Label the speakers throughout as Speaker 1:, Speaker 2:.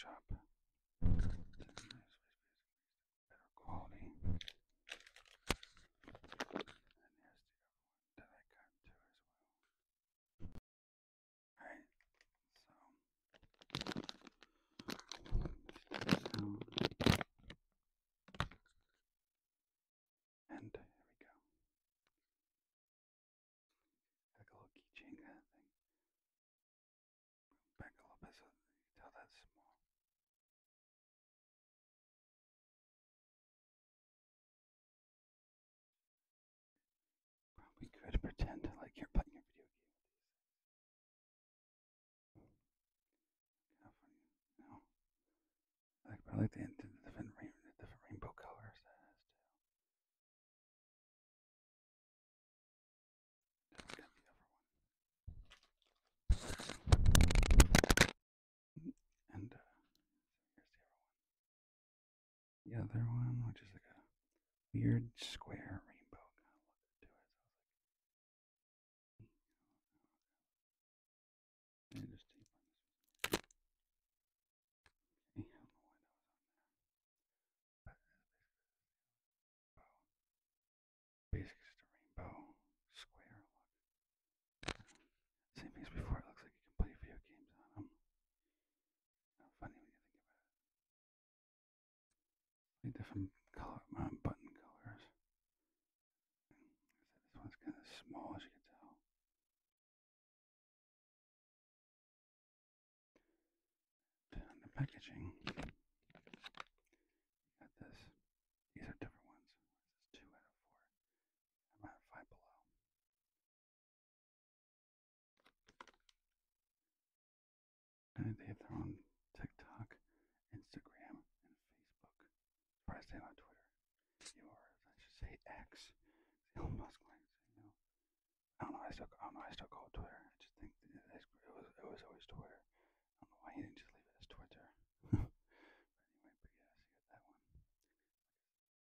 Speaker 1: Photoshop. Better quality. And here's the other one that I got too as well. Alright, so. And here we go. Like a little keychain kind of thing. Back a little bit so you can tell that's small. Probably could pretend like you're playing a video game with these. Kind of funny, you know. Like, but I like the, different, different rainbow colors that has too. And uh, here's the other one. The other one, which is like a weird square rainbow kind of look to it. So I was like, and just tape on this. Okay, I don't know why that was on there. But it's basically just a rainbow square look. Same as before, it looks like you can play video games on them. Kind of funny when you think about it. Different color um, button colors. Said, this one's kind of small as you can tell. And on the packaging, you got this. These are different ones. This is two out of four. I'm at five below. And they have their own TikTok, Instagram, and Facebook. As far as they on Twitter. Or I should say X. Elon Musk likes it, you know. I don't know. I still, I don't know. I still call it Twitter. I just think it, was, it was always Twitter. I don't know why he didn't just leave it as Twitter. but anyway, but yes, you got that one.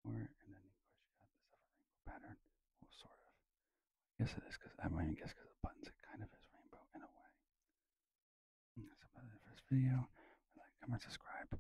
Speaker 1: Or and then of course you got this other rainbow pattern. Well, sort of. I guess it is because I mean, I guess because the buttons it kind of is rainbow in a way. That's about it for this video. Like, comment, subscribe.